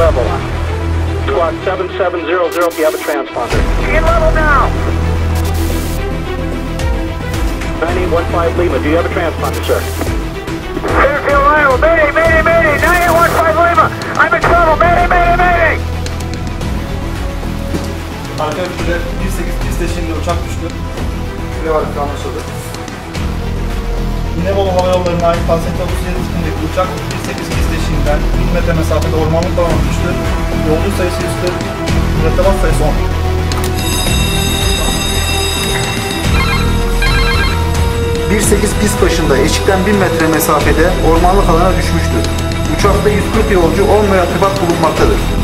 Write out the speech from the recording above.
7700 if you have a transponder. In level now. 9815 Lima, do you have a transponder, sir? Fairfield, Iowa. Mayday, mayday, mayday. 9815 Lima. I'm in trouble. Mayday, mayday, mayday. Arka üstüne 18 piste şimdi uçak düştü. Ne var anlaşıldı. İnebolu Hava Yolları'na ait Falseta 37 tipindeki uçak 18 pist eşiğinden 1000 metre mesafede ormanlık alana düştü. Yolcu sayısı 140, mürettebat sayısı 10. ...1.8 pist başında eşikten 1000 metre mesafede ormanlık alana düşmüştür. Uçakta 140 yolcu 10 mürettebat bulunmaktadır.